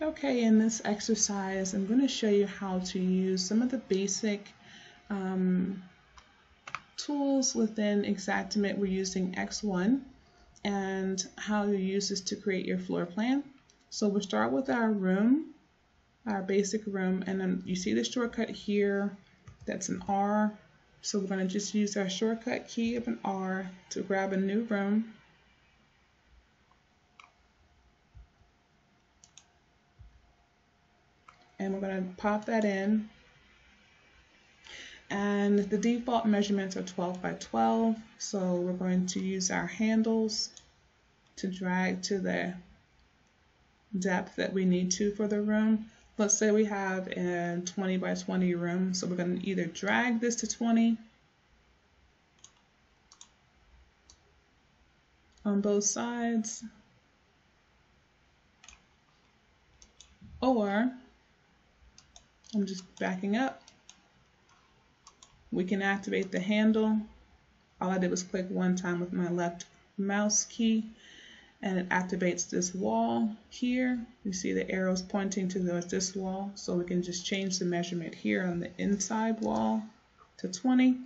Okay, in this exercise, I'm going to show you how to use some of the basic um, tools within Xactimate. We're using X1 and how you use this to create your floor plan. So we'll start with our room, our basic room, and then you see the shortcut here, that's an R. So we're going to just use our shortcut key of an R to grab a new room. And we're going to pop that in. And the default measurements are 12 by 12, so we're going to use our handles to drag to the depth that we need to for the room. Let's say we have a 20 by 20 room, so we're going to either drag this to 20 on both sides, or I'm just backing up. We can activate the handle. All I did was click one time with my left mouse key and it activates this wall here. You see the arrows pointing to this wall, so we can just change the measurement here on the inside wall to 20.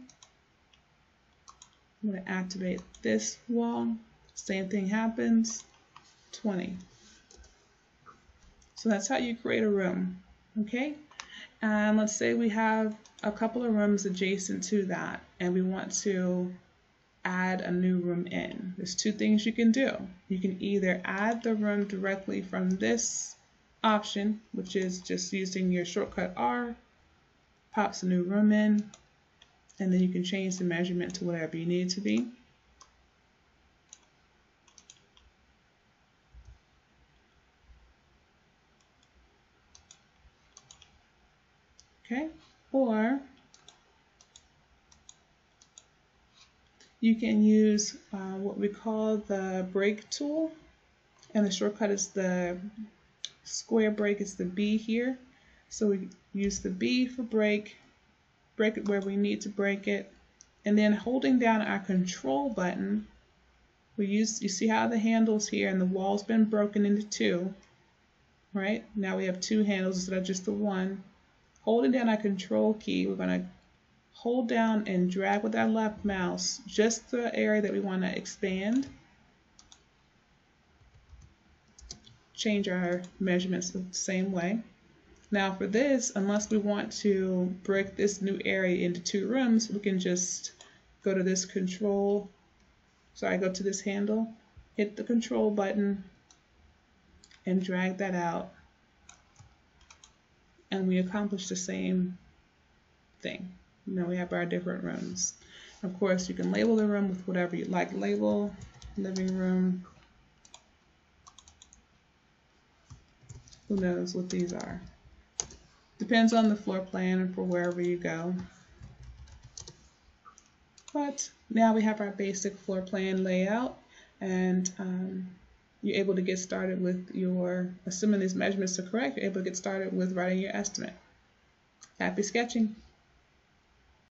I'm going to activate this wall. Same thing happens, 20. So that's how you create a room, okay? And let's say we have a couple of rooms adjacent to that and we want to add a new room in. There's two things you can do. You can either add the room directly from this option, which is just using your shortcut R, pops a new room in, and then you can change the measurement to whatever you need to be. Okay? Or you can use uh, what we call the break tool, and the shortcut is the square break is the B here. So we use the B for break, break it where we need to break it, and then holding down our control button, we use, you see how the handles here and the wall's been broken into two, right? Now we have two handles instead of just the one holding down our control key, we're going to hold down and drag with our left mouse just the area that we want to expand. Change our measurements the same way. Now for this, unless we want to break this new area into two rooms, we can just go to this control, sorry, go to this handle, hit the control button, and drag that out and we accomplish the same thing. You know, we have our different rooms. Of course, you can label the room with whatever you like. Label, living room. Who knows what these are. Depends on the floor plan and for wherever you go. But now we have our basic floor plan layout and um, you're able to get started with your, assuming these measurements are correct, you're able to get started with writing your estimate. Happy sketching!